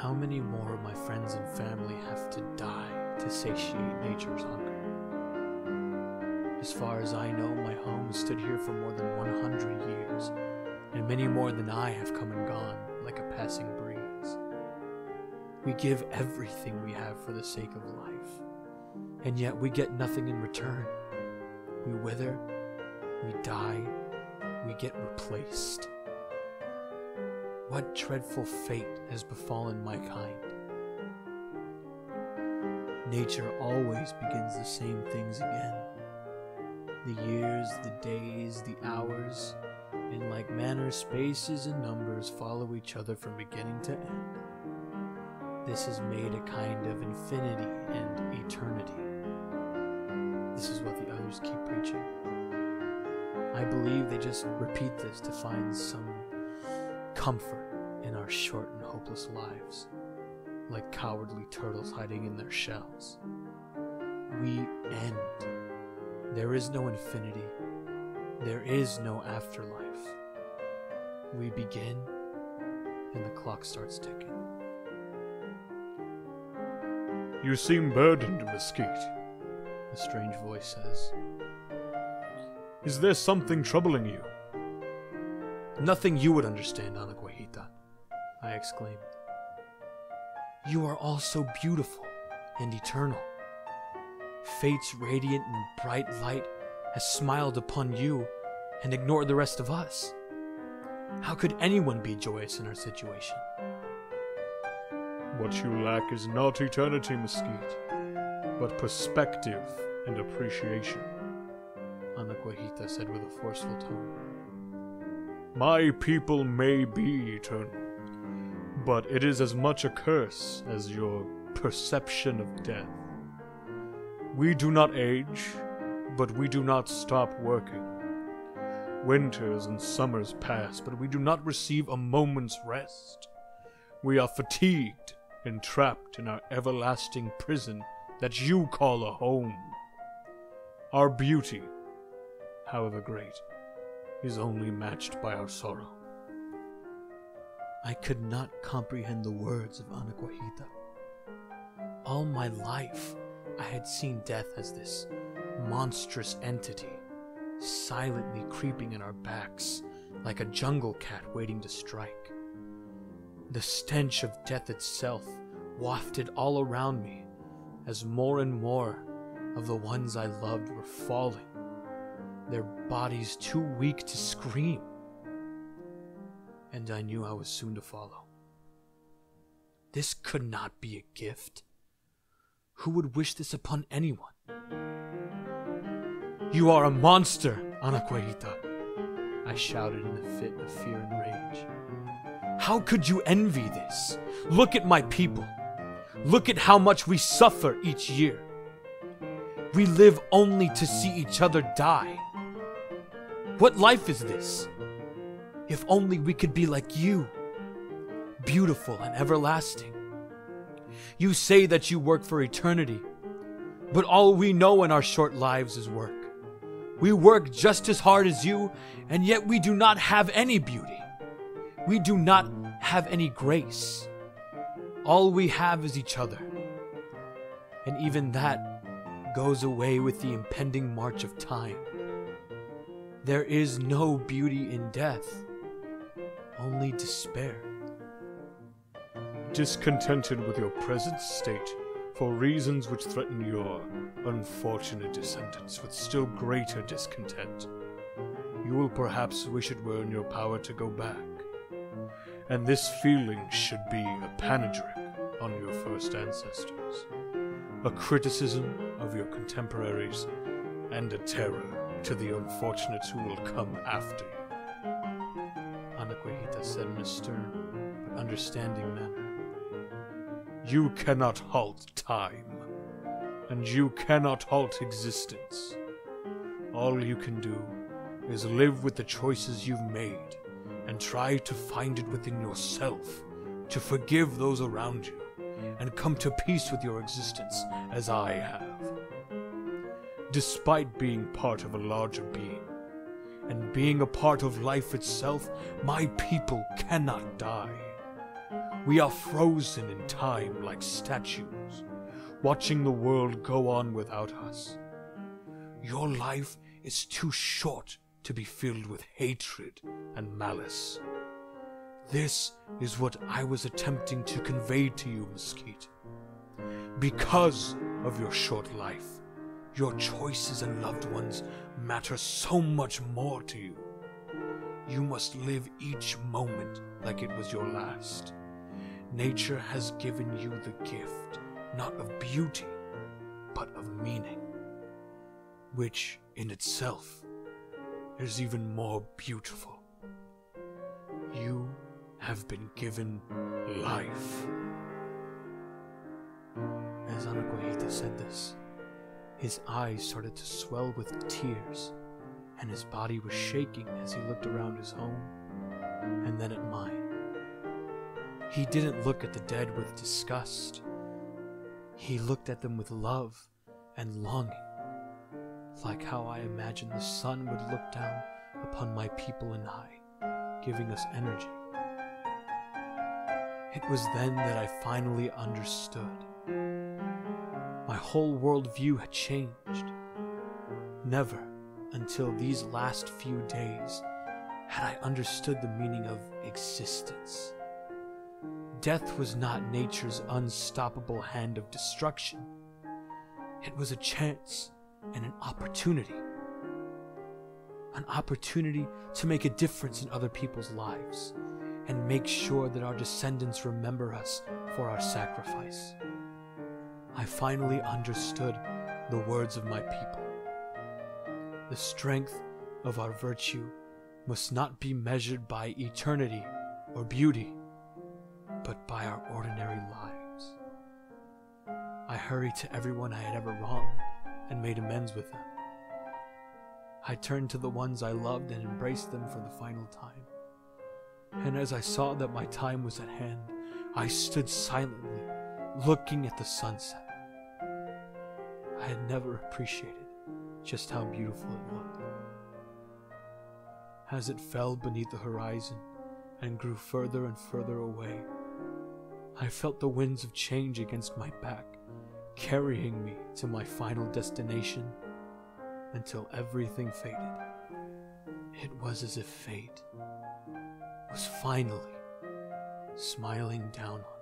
How many more of my friends and family have to die to satiate nature's hunger? As far as I know, my home stood here for more than 100 years, and many more than I have come and gone like a passing breeze. We give everything we have for the sake of life, and yet we get nothing in return. We wither, we die, we get replaced. What dreadful fate has befallen my kind? Nature always begins the same things again. The years, the days, the hours, in like manner, spaces and numbers follow each other from beginning to end. This has made a kind of infinity and eternity. This is what the others keep preaching. I believe they just repeat this to find some comfort in our short and hopeless lives, like cowardly turtles hiding in their shells. We end. There is no infinity. There is no afterlife. We begin, and the clock starts ticking. You seem burdened, Mesquite. A strange voice says, Is there something troubling you? Nothing you would understand, Anacahuita, I exclaimed. You are all so beautiful and eternal. Fate's radiant and bright light has smiled upon you and ignored the rest of us. How could anyone be joyous in our situation? What you lack is not eternity, Mesquite, but perspective and appreciation. Anacahuita said with a forceful tone. My people may be eternal, but it is as much a curse as your perception of death. We do not age, but we do not stop working. Winters and summers pass, but we do not receive a moment's rest. We are fatigued and trapped in our everlasting prison that you call a home. Our beauty, however great, is only matched by our sorrow. I could not comprehend the words of Anacahuita. All my life, I had seen death as this monstrous entity, silently creeping in our backs like a jungle cat waiting to strike. The stench of death itself wafted all around me as more and more of the ones I loved were falling, their bodies too weak to scream. And I knew I was soon to follow. This could not be a gift. Who would wish this upon anyone? You are a monster, Anacahuita, I shouted in a fit of fear and rage. How could you envy this? Look at my people. Look at how much we suffer each year. We live only to see each other die. What life is this? If only we could be like you, beautiful and everlasting. You say that you work for eternity, but all we know in our short lives is work. We work just as hard as you, and yet we do not have any beauty. We do not have any grace. All we have is each other. And even that goes away with the impending march of time. There is no beauty in death, only despair. Discontented with your present state, for reasons which threaten your unfortunate descendants with still greater discontent, you will perhaps wish it were in your power to go back. And this feeling should be a panegyric on your first ancestors, a criticism of your contemporaries, and a terror to the unfortunates who will come after you. Anacahuita said in a stern but understanding manner. You cannot halt time, and you cannot halt existence. All you can do is live with the choices you've made and try to find it within yourself to forgive those around you and come to peace with your existence as I have. Despite being part of a larger being and being a part of life itself, my people cannot die. We are frozen in time like statues, watching the world go on without us. Your life is too short to be filled with hatred and malice. This is what I was attempting to convey to you, Mesquite. Because of your short life, your choices and loved ones matter so much more to you. You must live each moment like it was your last. Nature has given you the gift, not of beauty, but of meaning, which in itself is even more beautiful. You have been given life. As Anacahuita said this, his eyes started to swell with tears, and his body was shaking as he looked around his home and then at mine. He didn't look at the dead with disgust. He looked at them with love and longing, like how I imagined the sun would look down upon my people and I, giving us energy. It was then that I finally understood. Whole worldview had changed. Never until these last few days had I understood the meaning of existence. Death was not nature's unstoppable hand of destruction. It was a chance and an opportunity. An opportunity to make a difference in other people's lives and make sure that our descendants remember us for our sacrifice. I finally understood the words of my people. The strength of our virtue must not be measured by eternity or beauty, but by our ordinary lives. I hurried to everyone I had ever wronged and made amends with them. I turned to the ones I loved and embraced them for the final time. And as I saw that my time was at hand, I stood silently, looking at the sunset. I had never appreciated just how beautiful it looked. As it fell beneath the horizon and grew further and further away, I felt the winds of change against my back, carrying me to my final destination until everything faded. It was as if fate was finally smiling down on